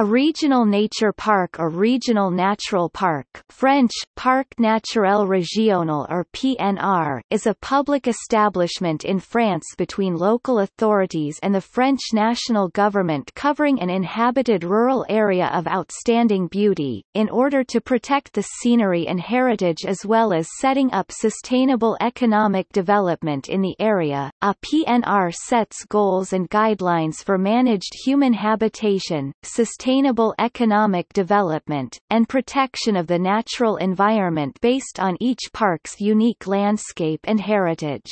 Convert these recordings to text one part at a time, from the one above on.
A regional nature park or regional natural park French, Parc naturel régional or PNR is a public establishment in France between local authorities and the French national government covering an inhabited rural area of outstanding beauty, in order to protect the scenery and heritage as well as setting up sustainable economic development in the area. A PNR sets goals and guidelines for managed human habitation, sustainable economic development, and protection of the natural environment based on each park's unique landscape and heritage.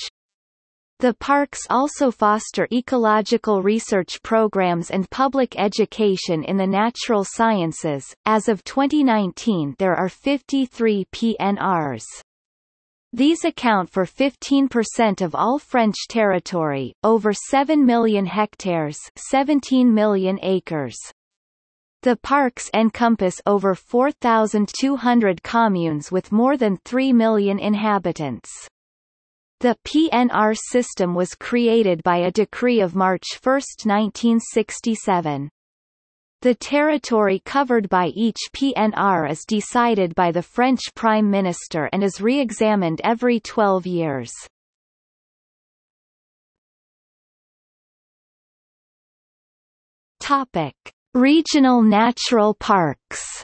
The parks also foster ecological research programs and public education in the natural sciences. As of 2019, there are 53 PNRs. These account for 15% of all French territory, over 7 million hectares 17 million acres. The parks encompass over 4,200 communes with more than 3 million inhabitants. The PNR system was created by a decree of March 1, 1967. The territory covered by each PNR is decided by the French Prime Minister and is re-examined every 12 years. Topic. Regional natural parks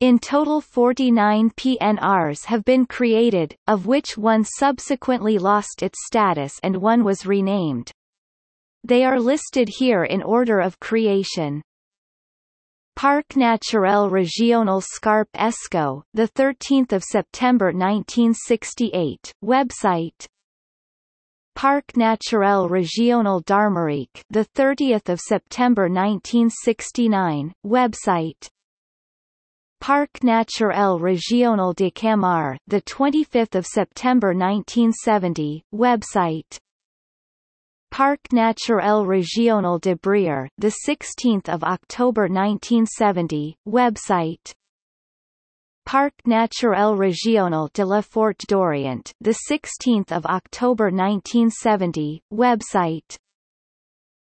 In total 49 PNRs have been created, of which one subsequently lost its status and one was renamed. They are listed here in order of creation. Parc Naturel Régional Scarpe Escaut, the 13th of September 1968. Website Parc Naturel Régional d'Armorique, the 30th of September 1969. Website. Parc Naturel Régional de Camargue, the 25th of September 1970. Website. Parc Naturel Régional de Brière, the 16th of October 1970. Website. Parc Naturel Régional de la Forêt d'Orient, the 16th of October 1970. Website.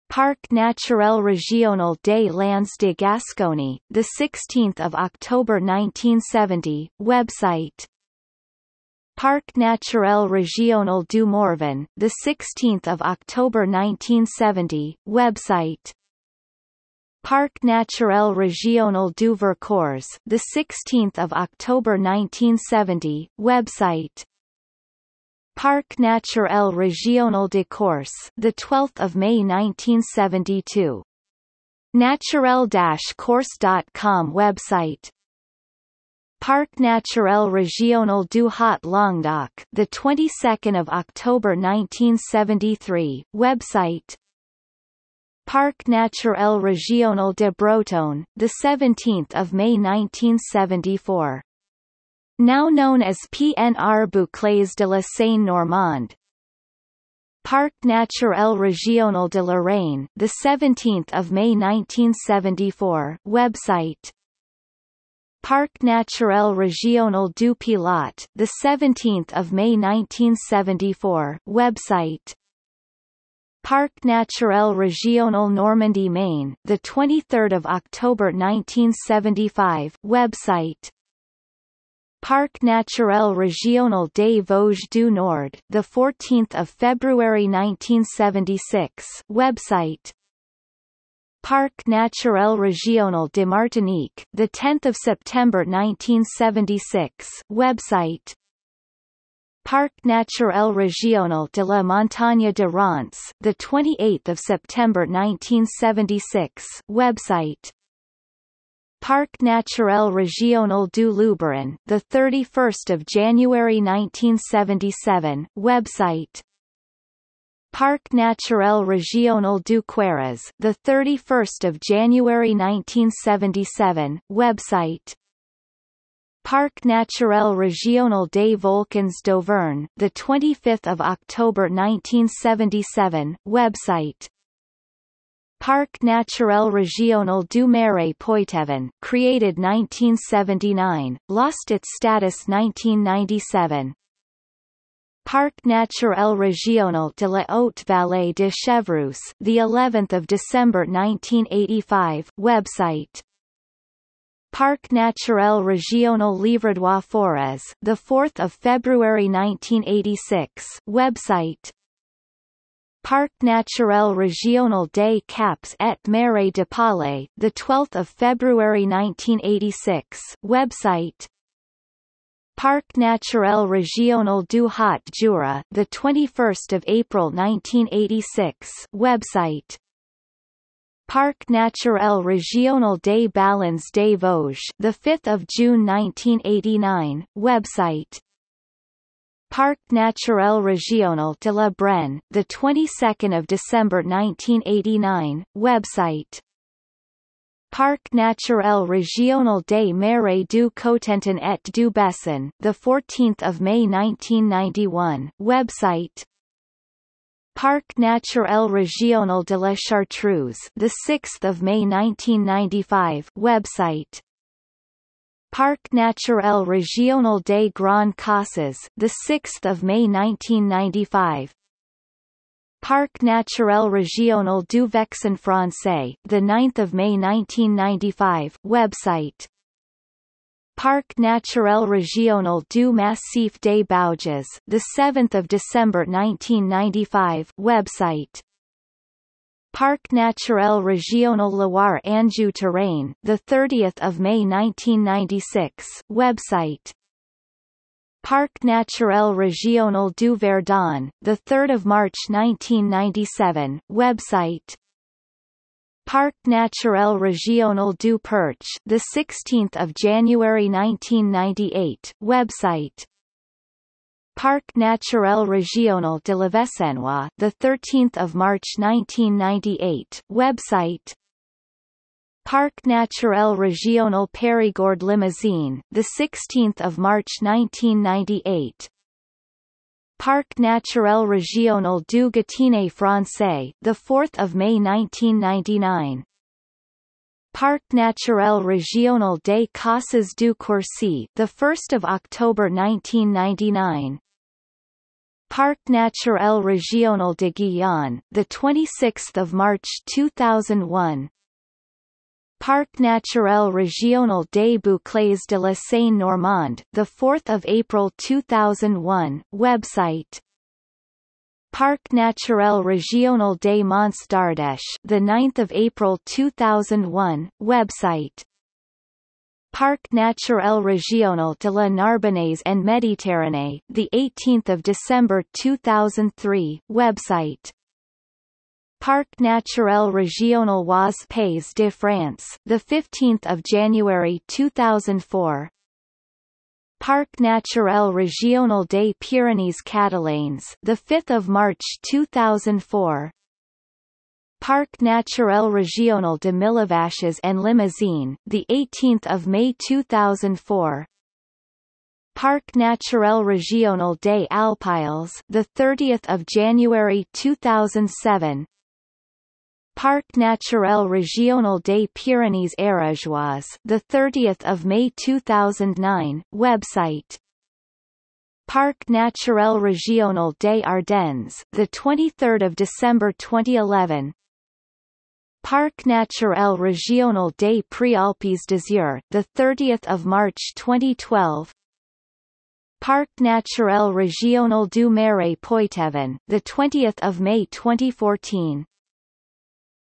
Parc Naturel Régional des Landes de Gascogne, the 16th of October 1970. Website. Parc Naturel Régional du Morvan, the 16th of October 1970. Website. Parc Naturel Régional du Vercors, the 16th of October 1970. Website. Parc Naturel Régional de Corse, the 12th of May 1972. Naturel-corse.com website. Parc Naturel Régional du Haut Languedoc, the 22nd of October 1973. Website. Parc Naturel Régional de Brotonne, the 17th of May 1974. Now known as PNR Boucles de la Seine-Normande. Parc Naturel Régional de Lorraine, the 17th of May 1974. Website. Parc Naturel Régional du Pilat, the 17th of May 1974. Website. Parc Naturel Régional Normandie Maine, the 23rd of October 1975. Website. Parc Naturel Régional des Vosges du Nord, the 14th of February 1976. Website. Parc Naturel Régional de Martinique, the 10th of September 1976. Website. Parc Naturel Régional de la Montagne de Reims, the 28th of September 1976. Website. Parc Naturel Régional du Luberon, the 31st of January 1977. Website. Parc Naturel Régional du Queyras, the 31st of January 1977. Website. Parc Naturel Régional des Volcans d'Auvergne, the 25th of October 1977. Website. Parc Naturel Régional du Marais Poitevin, created 1979, lost its status 1997. Parc naturel régional de la Haute-Vallée de Chevreuse, the 11th of December 1985 website. Parc naturel régional Livradois Forez, the 4th of February 1986 website. Parc naturel régional des Caps et Marais d'Opale, the 12th of February 1986 website. Parc naturel régional du Haut-Jura, the 21st of April 1986 website. Parc naturel régional des Ballons des Vosges, the 5th of June 1989 website. Parc naturel régional de la Brenne, the 22nd of December 1989 website. Parc naturel régional des Marais du Cotentin et du Bessin, the 14th of May 1991 website. Parc naturel régional de la Chartreuse, the 6th of May 1995 website. Parc naturel régional des Grands Causses, the 6th of May 1995 Parc naturel régional du Vexin français, the 9th of May 1995 website. Parc naturel régional du Massif des Bauges, the 7th of December 1995 website. Parc naturel régional Loire Anjou Touraine, the 30th of May 1996 website. Parc naturel régional du Verdon, the 3rd of March 1997 website. Parc naturel régional du Perche, the 16th of January 1998 website. Parc naturel régional de l'Avesnois, the 13th of March 1998 website. Parc naturel régional Périgord Limousin, the 16th of March 1998. Parc naturel régional du Gâtinais français, the 4th of May 1999. Parc naturel régional des Causses du Quercy, the 1st of October 1999. Parc naturel régional de Guyane, the 26th of March 2001. Parc naturel régional des Boucles de la Seine-Normande, the 4th of April 2001 website. Parc naturel régional des Monts d'Ardèche, the 9th of April 2001 website. Parc naturel régional de la Narbonnaise and Méditerranée, the 18th of December 2003 website. Parc naturel régional Oise Pays de France, the 15th of January 2004. Parc naturel régional des Pyrénées Catalanes, the 5th of March 2004. Parc naturel régional de Millevaches and Limousin, the 18th of May 2004. Parc naturel régional des Alpilles, the 30th of January 2007. Parc naturel régional des Pyrénées Ariégeoises, the 30th of May 2009 website. Parc naturel régional des Ardennes, the 23rd of December 2011. Parc naturel régional des Préalpes d'Azur, the 30th of March 2012. Parc naturel régional du Marais Poitevin, the 20th of May 2014.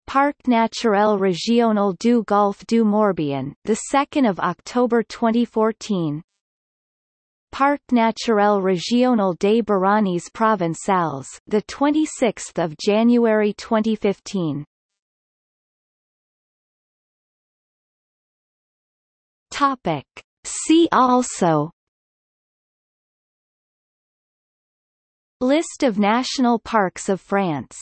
Parc naturel régional du Golfe du Morbihan, the 2nd of October 2014. Parc naturel régional des Baronnies Provençales, the 26th of January 2015. Topic. See also List of national parks of France